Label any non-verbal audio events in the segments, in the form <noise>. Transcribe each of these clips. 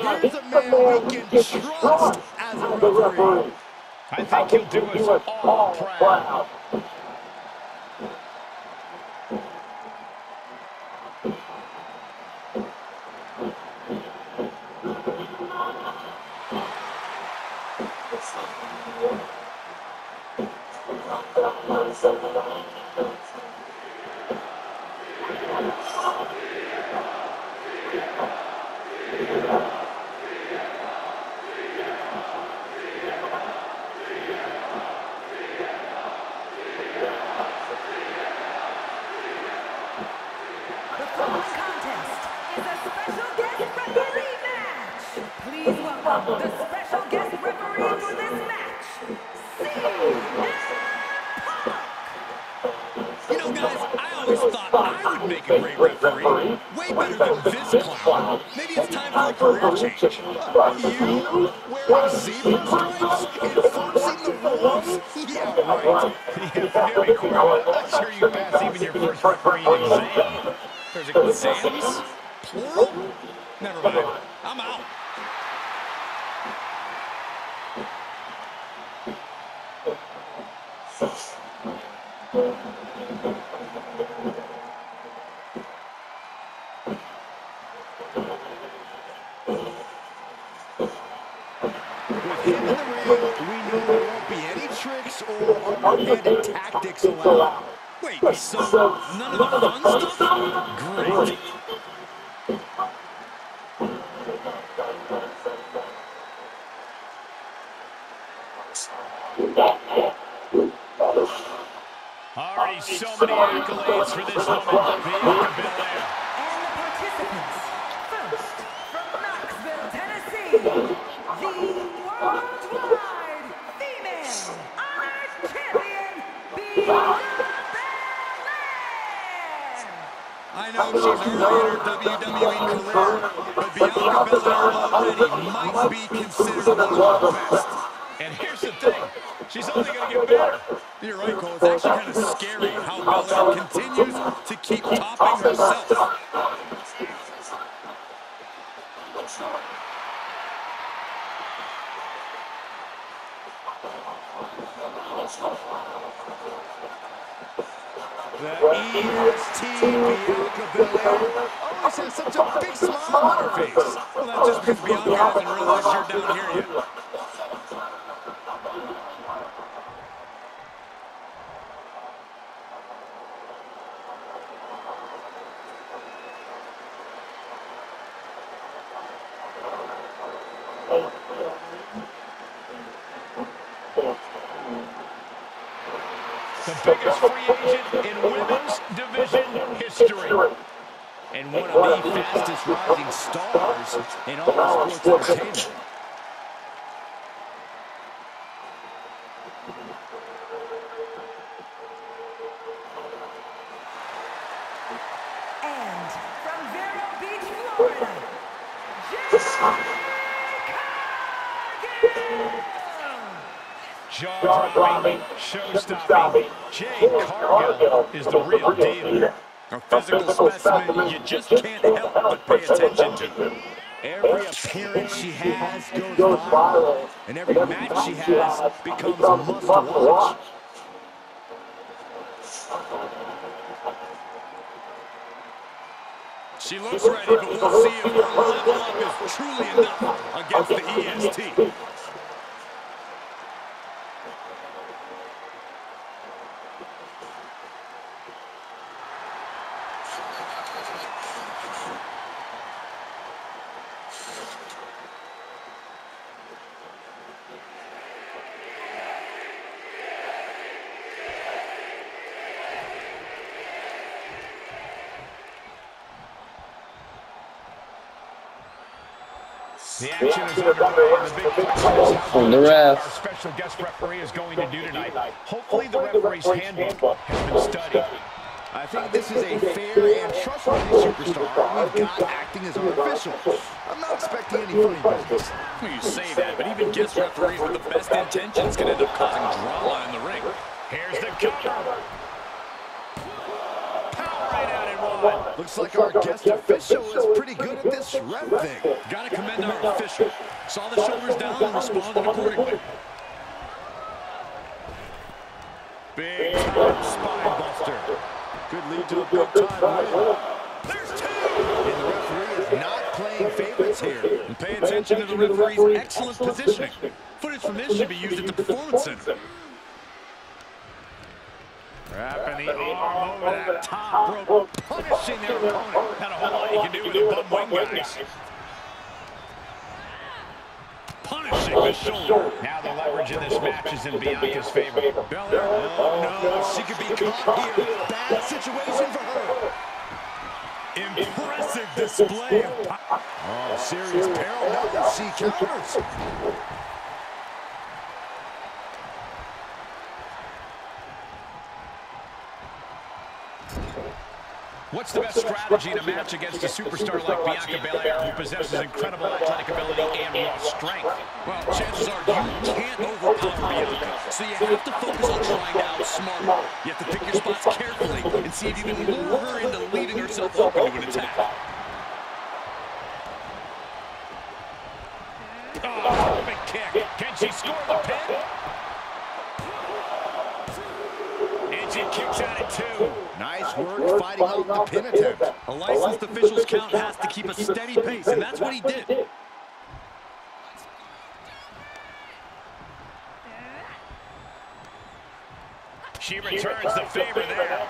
here's a man we can trust as a referee. I think he'll do us all proud. The following contest is a special guest referee match. Please welcome the special guest referee for this match, Punk. You know, guys, I always thought I would make a great referee. Way better than this. Maybe it's time for a change. You wearing zebra stripes? Enforcing the rules? Yeah, right. <laughs> Yeah, very cool. I'm sure you pass even your first refereeing exam. There's a exams? Plural? Never mind. I'm out. With him in the ring, we know there won't be any tricks or underhanded tactics allowed. Wait, so none of the fun stuff? Great. Already so many accolades for this woman, Bianca Belair. And the participants, first from Knoxville, Tennessee, the worldwide female honor champion, Bianca Belair. I know she's early in her WWE career, but Bianca Belair already might be considered one of the best. And here's the thing, she's only going to get better. You're right, Cole. It's actually kind of scary how Belair continues to keep topping herself. The EST Bianca Belair always has such a big smile on her face. Well, that's just because Bianca hasn't realized you're down here yet. The biggest free agent in women's division history. and one of the fastest rising stars in all of sports entertainment. And from Vero Beach, Florida, Jade Cargill. Jaw-dropping, show-stopping. Jade Cargill is the real deal. A physical specimen you just can't help but pay attention to. Every appearance she has goes viral, and every match she has becomes a must-watch. She looks ready, but we'll see if her level up is truly enough against the EST. The action is underway, and the big question On the ref. our special guest referee is going to do tonight. Hopefully the referee's handbook has been studied. I think this is a fair and trustworthy superstar we've got acting as our official. I'm not expecting any funny business. Well, you say that, but even guest referees with the best intentions can end up causing drama in the ring. Here's the cover. Power right out and wide. fun. Looks like our guest official is pretty good at this ref thing. Got commend official. Saw the shoulders down and responded accordingly. Big time spine buster. Could lead to a big time win. There's two. And the referee is not playing favorites here. And pay attention to the referee's excellent positioning. Footage from this should be used at the Performance Center. Wrapping the arm over that top rope, punishing their opponent. Not a whole lot you can do with a bum wing, guys. Punishing the shoulder. Now the leverage in this match is in Bianca's favor. Belair. Oh, no, she could be caught here. Bad situation for her. Impressive display of power. Oh, serious peril now she counters. What's the best strategy a match against a superstar like Bianca Belair who possesses incredible athletic ability and raw strength? Well, chances are you can't overpower Bianca, so you have to focus on trying to outsmart her. You have to pick your spots carefully and see if you can lure her into leaving herself open to an attack. Oh, big kick. Can she score the pin? Kicks out at two. Fighting off the pin attempt. A licensed official's count has to keep a steady pace, and that's what he did. She returns the favor there.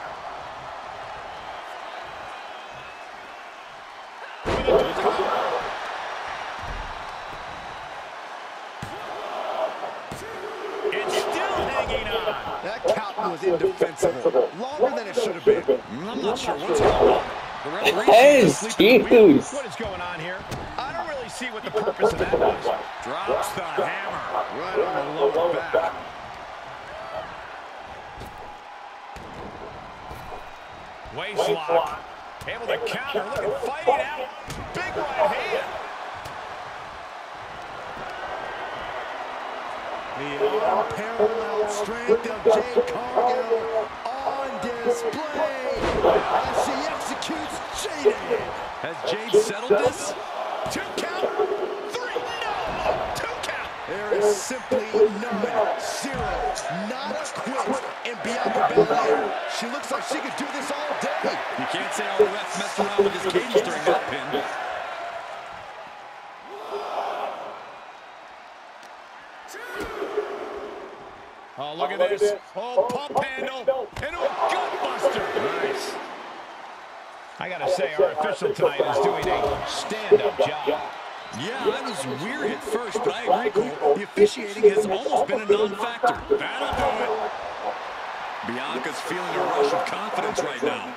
It's still hanging on. That count was indefensible. Longer than it should have been. I'm not sure what's going on. The referee That seems to is sleep at the wheel. huge. What is going on here? I don't really see what the purpose of that was. Drops the hammer. Right on the lower back. Waist lock. Able to counter. Look at fighting out. Big right hand. The unparalleled strength of Jade Cargill on display as she executes Jade. Has Jade settled this? Two count. Three. No. Two count. There is simply none, zero, not a quit in Bianca Belair. She looks like she could do this all day. You can't say all the refs messed around with his cadence during that pin. Oh, look at this. Oh, pump handle. And a gut buster. Nice. I got to say, our official tonight is doing a stand-up job. Yeah, I was weird at first, but I agree, Cole. The officiating has almost been a non-factor. That'll do it. Bianca's feeling a rush of confidence right now.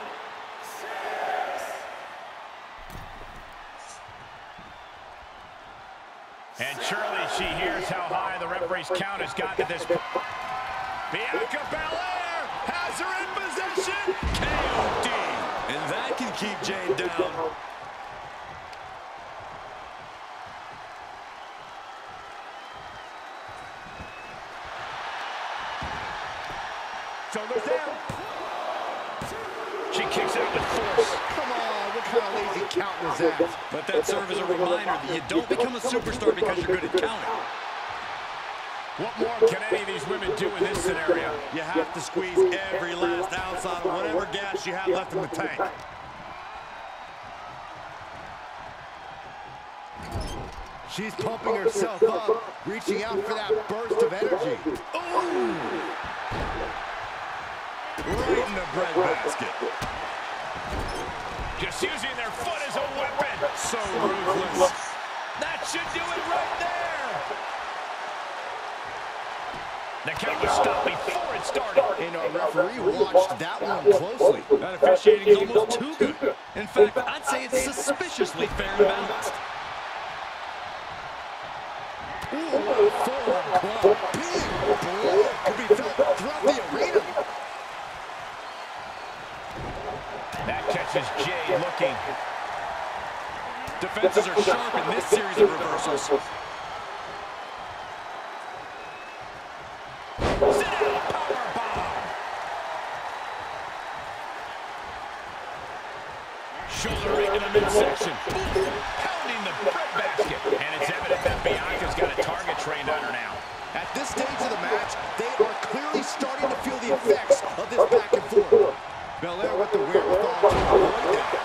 And surely she hears how high the referee's count has gotten at this point. Bianca Belair has her in position. Keep Jade down. Shoulders down. She kicks out with force. Come on, what kind of lazy count was that? But that serve as a reminder that you don't become a superstar because you're good at counting. What more can any of these women do in this scenario? You have to squeeze every last ounce out of whatever gas you have left in the tank. She's pumping herself up, reaching out for that burst of energy. Ooh! Right in the breadbasket. Just using their foot as a weapon. So ruthless. That should do it right there. The count was stopped before it started. And our referee watched that one closely. That officiating is almost too good. In fact, I'd say it's suspiciously fair and balanced. Forearm club, big blow could be felt throughout the arena. That catches Jade looking. Defenses are sharp in this series of reversals. Belair with the wherewithal to avoid that.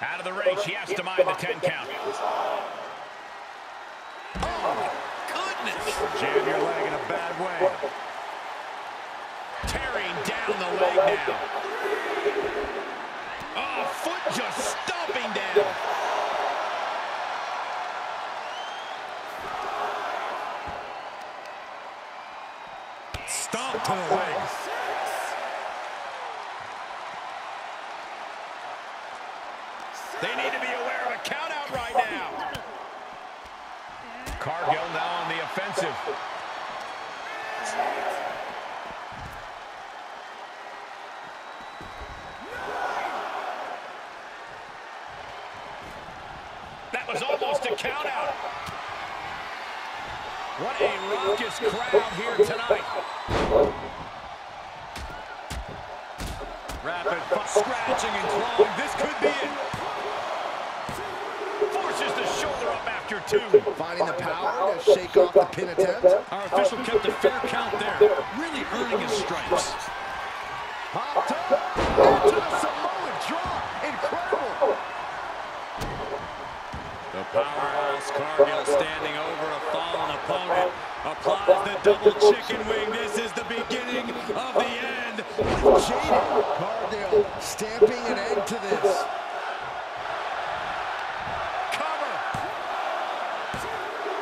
Out of the ring, she has to mind the 10 count. Oh, goodness. Jam your leg in a bad way. Tearing down the leg now. Oh, foot just stomping down. Stomp to the leg. They need to be aware of a count out right now. Cargill now on the offensive. That was almost a count out. What a raucous crowd here tonight. Rapid. Scratching and clawing. This could be it. Forces the shoulder up after two. Finding the power to shake off the pin attempt. Our official kept a fair count there. Really earning his stripes. Powerhouse Cargill standing over a fallen opponent. Applies the double chicken wing. This is the beginning of the end. Jaden Cargill stamping an end to this. Cover.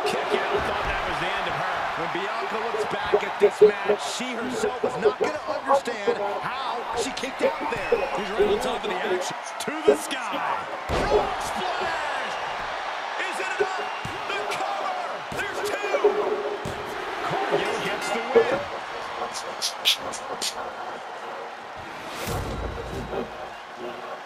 Kick out. Thought that was the end of her. When Bianca looks back at this match, she herself is not going to understand how she kicked out there. He's right on top of the action. To the sky. Splash set it up. The cover. There's two. Cargill gets the win. Thank you.